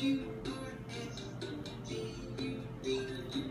you, you, you.